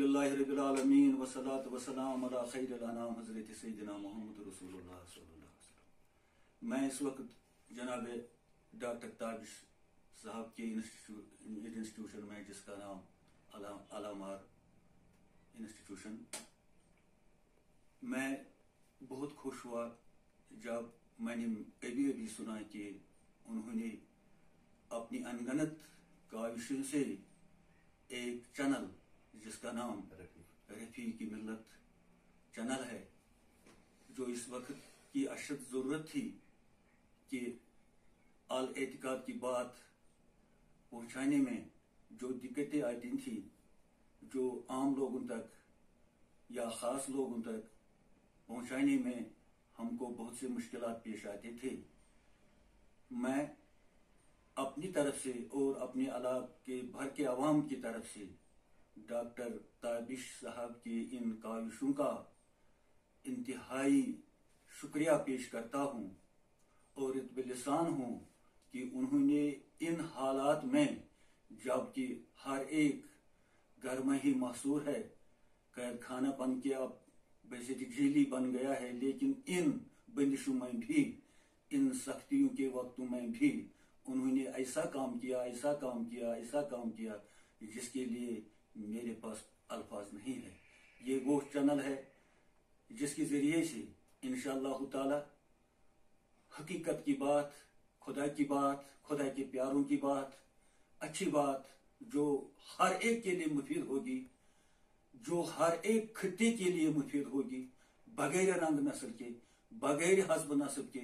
وسلاۃ وسلام علی خیر الانام حضرت سیدنا محمد رسول اللہ صلی اللہ علیہ وسلم. میں اس وقت جناب ڈاکٹر تابش صاحب کے انسٹیٹیوشن میں جس کا نام علامار انسٹیٹیوشن میں بہت خوش ہوا جب میں نے ابھی ابھی سنا کہ انہوں نے اپنی انگنت کاوشوں سے ایک چینل جس کا نام رفیع کی ملت چینل ہے جو اس وقت کی اشد ضرورت تھی کہ اعتقاد کی بات پہنچانے میں جو دقتیں آتی تھیں جو عام لوگوں تک یا خاص لوگوں تک پہنچانے میں ہم کو بہت سے مشکلات پیش آتے تھے۔ میں اپنی طرف سے اور اپنے علاقے بھر کے عوام کی طرف سے ڈاکٹر تابش صاحب کی ان کاوشوں کا انتہائی شکریہ پیش کرتا ہوں اور اطبلسان ہوں کہ انہوں نے ان حالات میں جبکہ ہر ایک گھر میں ہی محصور ہے قید خانہ بن کے اب ویسے جیلی بن گیا ہے، لیکن ان بندشوں میں بھی، ان سختیوں کے وقتوں میں بھی انہوں نے ایسا کام کیا، ایسا کام کیا، ایسا کام کیا، جس کے لیے میرے پاس الفاظ نہیں ہے یہ وہ چینل ہے، جس کے ذریعے سے انشاءاللہ تعالی حقیقت کی بات، خدا کی بات، خدا کے پیاروں کی بات، اچھی بات جو ہر ایک کے لیے مفید ہوگی، جو ہر ایک خطے کے لیے مفید ہوگی، بغیر رنگ نسل کے، بغیر حسب نسل کے،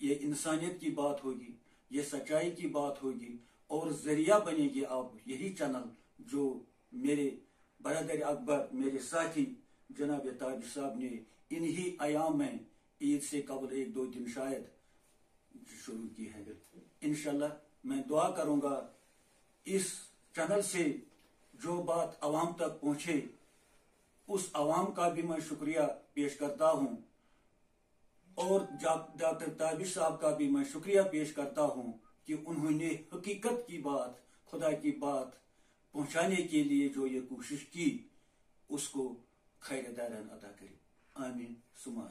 یہ انسانیت کی بات ہوگی، یہ سچائی کی بات ہوگی اور ذریعہ بنے گی آپ یہی چینل جو میرے برادر اکبر، میرے ساتھی جناب تاج صاحب نے انہی ایام میں عید سے قبل ایک دو دن شاید شروع کی ہے۔ انشاءاللہ میں دعا کروں گا اس چینل سے جو بات عوام تک پہنچے، اس عوام کا بھی میں شکریہ پیش کرتا ہوں۔ اور ڈاکٹر تابش صاحب کا بھی میں شکریہ پیش کرتا ہوں کہ انہوں نے حقیقت کی بات، خدا کی بات پہنچانے کے لیے جو یہ کوشش کی، اس کو خیر دارن ادا کرے آمین۔ سما